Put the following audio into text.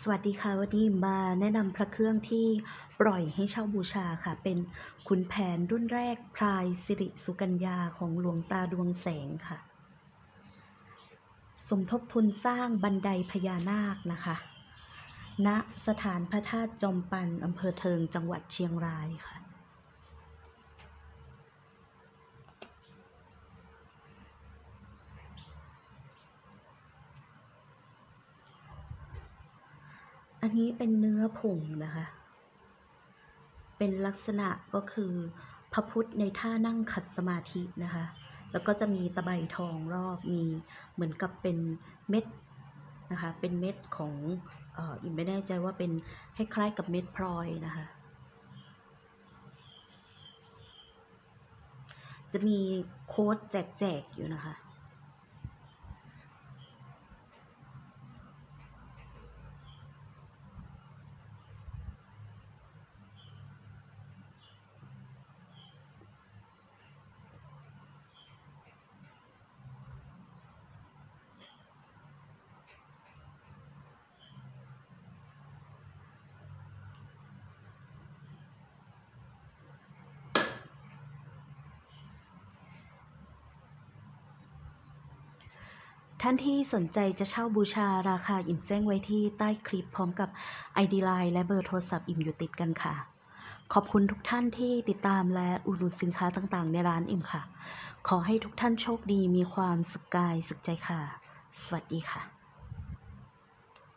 สวัสดีค่ะวันนี้มาแนะนำพระเครื่องที่ปล่อยให้เช่าบูชาค่ะ เป็นขุนแผนรุ่นแรกพรายสิริสุกัญญาของหลวงตาดวงแสงค่ะ สมทบทุนสร้างบันไดพญานาคนะคะ ณสถานพระธาตุจอมปันอำเภอเทิงจังหวัดเชียงรายค่ะ อันนี้เป็นเนื้อผงนะคะ เป็นลักษณะก็คือพระพุทธในท่านั่งขัดสมาธินะคะ แล้วก็จะมีตะไบทองรอบ มีเหมือนกับเป็นเม็ดนะคะ เป็นเม็ดของเอ่ออิมไม่แน่ใจว่าเป็นคล้ายๆกับเม็ดพลอยนะคะ จะมีโค้ดแจกๆอยู่นะคะ ท่านที่สนใจจะเช่าบูชาราคาอิ่มแจ้งไว้ที่ใต้คลิปพร้อมกับ ID Line และเบอร์โทรศัพท์อิ่มอยู่ติดกันค่ะ ขอบคุณทุกท่านที่ติดตามและอุดหนุนสินค้าต่างๆ ในร้านอิ่มค่ะ ขอให้ทุกท่านโชคดีมีความสุขกายสุขใจค่ะ สวัสดีค่ะ